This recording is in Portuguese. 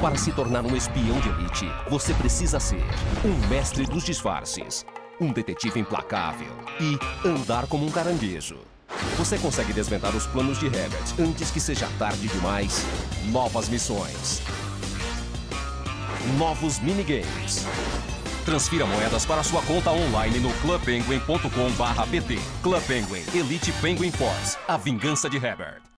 Para se tornar um espião de elite, você precisa ser um mestre dos disfarces, um detetive implacável e andar como um caranguejo. Você consegue desvendar os planos de Herbert antes que seja tarde demais? Novas missões. Novos minigames. Transfira moedas para sua conta online no clubpenguin.com.br pt. Club Penguin Elite Penguin Force. A vingança de Herbert.